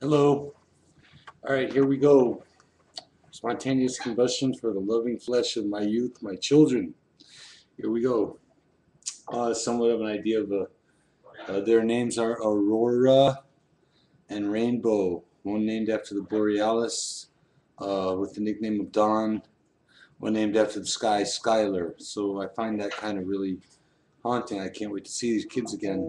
Hello. All right, here we go. Spontaneous combustion for the loving flesh of my youth, my children. Here we go. Uh, somewhat of an idea of a. Uh, their names are Aurora and Rainbow. One named after the Borealis, uh, with the nickname of Dawn. One named after the sky, Skylar. So I find that kind of really haunting. I can't wait to see these kids again.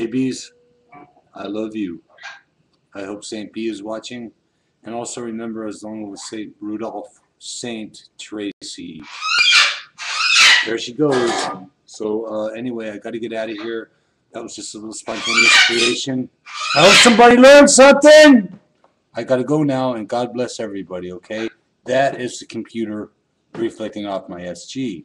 Babies, I love you. I hope St. B is watching. And also remember, as long as St. Rudolph, St. Tracy. There she goes. So uh, anyway, I got to get out of here. That was just a little spontaneous creation. I hope somebody learned something. I got to go now, and God bless everybody, okay? That is the computer reflecting off my SG.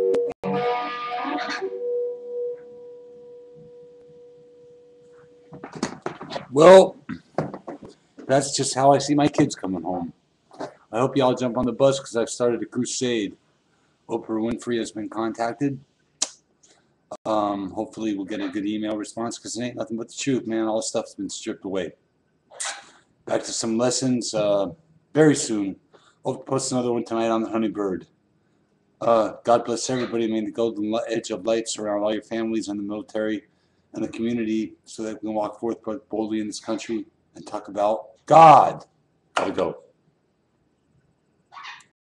Well, that's just how I see my kids coming home. I hope y'all jump on the bus because I've started a crusade. Oprah Winfrey has been contacted. Um, hopefully we'll get a good email response because it ain't nothing but the truth, man. All the stuff's been stripped away. Back to some lessons uh, very soon. I'll post another one tonight on the Honeybird. Uh, God bless everybody. May the golden edge of light surround all your families and the military and the community so that we can walk forth boldly in this country and talk about God. Gotta go.